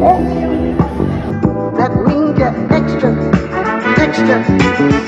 Let me get extra, extra.